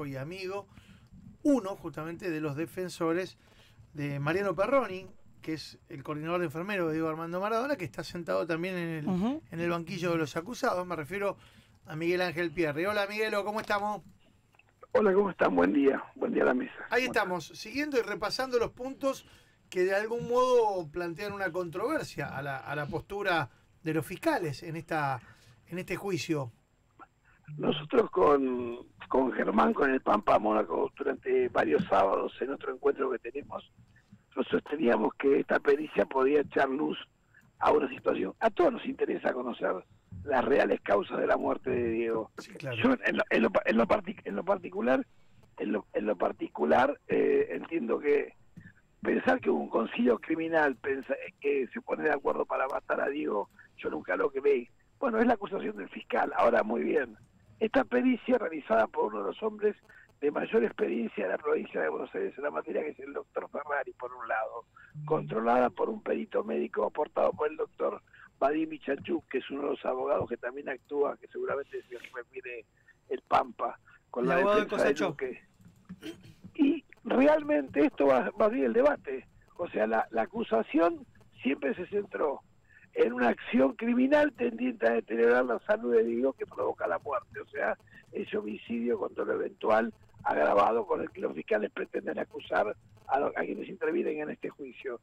conozco y amigo, uno justamente de los defensores de Mariano Perroni, que es el coordinador de enfermeros de Diego Armando Maradona, que está sentado también en el, en el banquillo de los acusados. Me refiero a Miguel Ángel Pierre. Hola Miguelo, ¿cómo estamos? Hola, ¿cómo están? Buen día. Buen día a la mesa. Ahí estamos, siguiendo y repasando los puntos que de algún modo plantean una controversia a la, a la postura de los fiscales en esta en este juicio. Nosotros con, con Germán, con el Pampa Mónaco, durante varios sábados en otro encuentro que tenemos, nos sosteníamos que esta pericia podía echar luz a una situación. A todos nos interesa conocer las reales causas de la muerte de Diego. Sí, claro. Yo en lo, en lo, en lo en lo particular, en lo, en lo particular eh, entiendo que pensar que un concilio criminal pensa- que se pone de acuerdo para matar a Diego, yo nunca lo creí. Bueno, es la acusación del fiscal. Ahora, muy bien. Esta pericia realizada por uno de los hombres de mayor experiencia de la provincia de Buenos Aires en la materia, que es el doctor Ferrari, por un lado, controlada por un perito médico aportado por el doctor Vadim Michanchuk, que es uno de los abogados que también actúa, que seguramente es el que refiere el Pampa, con la abogado de defensa de Cosachov. Luque. Y realmente esto va, va a abrir el debate. O sea, la, la acusación siempre se centró en una acción criminal tendiente a deteriorar la salud de Diego que provoca la muerte. O sea, ese homicidio contra lo eventual agravado con el que los fiscales pretenden acusar a, lo- a quienes intervienen en este juicio.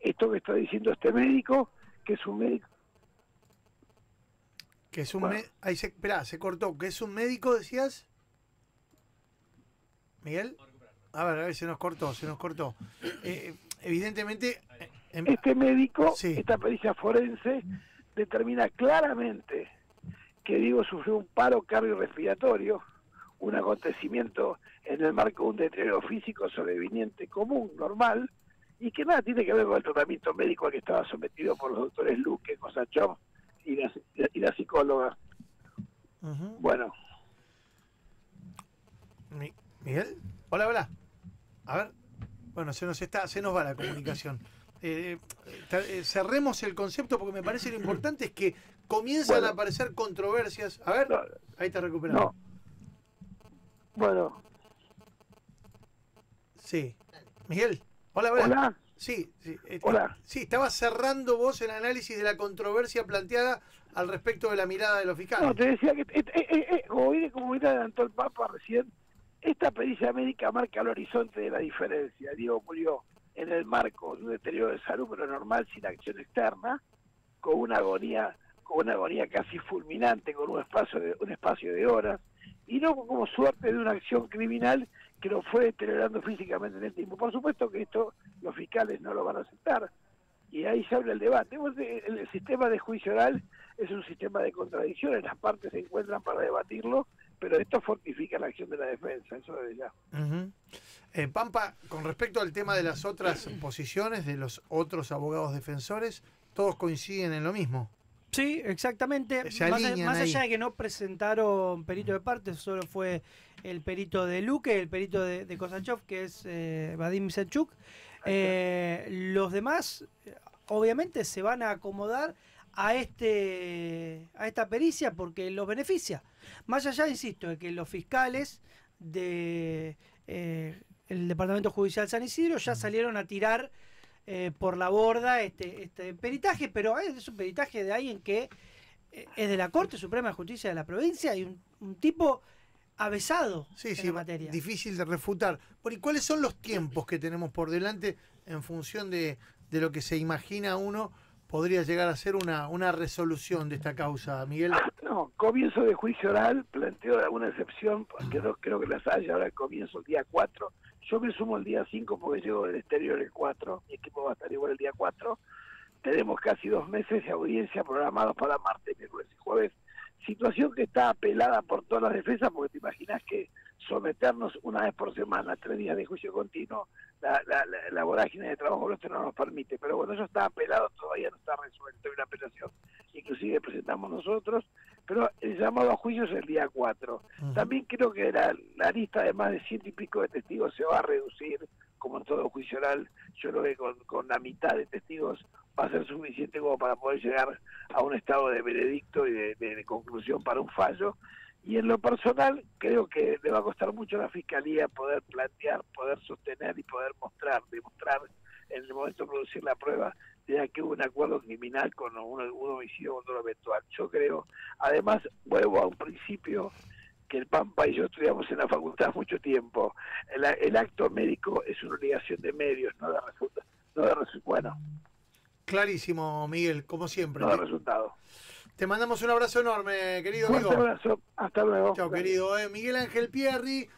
Esto que está diciendo este médico, que es un médico Que es un Bueno. me- ahí se, esperá, se cortó, que es un médico, decías. Miguel. A ver, a ver, se nos cortó, se nos cortó. Eh, evidentemente, em- Este médico, Sí. esta pericia forense, determina claramente que Diego sufrió un paro cardiorrespiratorio, un acontecimiento en el marco de un deterioro físico sobreviniente común, normal, y que nada tiene que ver con el tratamiento médico al que estaba sometido por los doctores Luque, Kosachov y la, y la psicóloga. Bueno, Mi- Miguel, hola, hola. A ver, bueno, se nos está, se nos va la comunicación. Eh, ta- eh, cerremos el concepto porque me parece lo importante es que comienzan Bueno. a aparecer controversias. A ver, no, ahí te recuperamos. no. Bueno, Sí. Miguel, hola, hola. hola. Sí, sí, eh, Hola. sí, estaba cerrando vos el análisis de la controversia planteada al respecto de la mirada de los fiscales. No, te decía que, eh, eh, eh, eh, como, bien, como bien adelantó el Papa recién, esta pericia médica marca el horizonte de la diferencia. Diego murió en el marco de un deterioro de salud, pero normal, sin acción externa, con una agonía con una agonía casi fulminante, con un espacio de, un espacio de horas, y no como suerte de una acción criminal que lo fue deteriorando físicamente en el tiempo. Por supuesto que esto los fiscales no lo van a aceptar, y ahí se abre el debate. Eh, El, sistema de juicio oral es un sistema de contradicciones, las partes se encuentran para debatirlo, pero esto fortifica la acción de la defensa, eso desde ya. Ujú. Eh, Pampa, con respecto al tema de las otras posiciones de los otros abogados defensores, todos coinciden en lo mismo. Sí, exactamente. Se más, allá de que no presentaron perito de parte, solo fue el perito de Luque, el perito de, de Kosachov, que es eh, Vadim Misanchuk. Eh, los demás, obviamente, se van a acomodar a este a esta pericia porque los beneficia. Más allá, insisto, de que los fiscales de eh, el Departamento Judicial San Isidro ya salieron a tirar eh, por la borda este, este peritaje, pero es un peritaje de alguien que eh, es de la Corte Suprema de Justicia de la provincia y un, un tipo avesado Sí, en sí, la materia. difícil de refutar. ¿y cuáles son los tiempos que tenemos por delante en función de, de lo que se imagina uno podría llegar a ser una, una resolución de esta causa, Miguel? Comienzo de juicio oral, planteo alguna excepción, porque no creo que las haya, ahora comienzo el día 4. Yo me sumo el día 5 porque llego del exterior el 4, mi equipo va a estar igual el día 4. Tenemos casi dos meses de audiencia programados para martes, miércoles y jueves. Situación que está apelada por todas las defensas, porque te imaginas que someternos una vez por semana, tres días de juicio continuo, la, la, la, la vorágine de trabajo nuestro no nos permite. Pero bueno, eso está apelado, todavía no está resuelto. Hay una apelación, inclusive presentamos nosotros, pero el llamado a juicio es el día 4. Ujú. También creo que la, la lista de más de ciento y pico de testigos se va a reducir, como en todo juicio oral. Yo creo que con, con la mitad de testigos va a ser suficiente como para poder llegar a un estado de veredicto y de, de- de conclusión para un fallo. Y en lo personal, creo que le va a costar mucho a la Fiscalía poder plantear, poder sostener y poder mostrar, demostrar en el momento de producir la prueba de que hubo un acuerdo criminal con un, un homicidio con dolor eventual. Yo creo, además, vuelvo a un principio que el Pampa y yo estudiamos en la facultad mucho tiempo. El, el acto médico es una obligación de medios, no de resultados. No de resu bueno, Clarísimo, Miguel, como siempre. no de resultado. Te mandamos un abrazo enorme, querido amigo. abrazo, hasta luego. Chao, querido. eh. Miguel Ángel Pierri,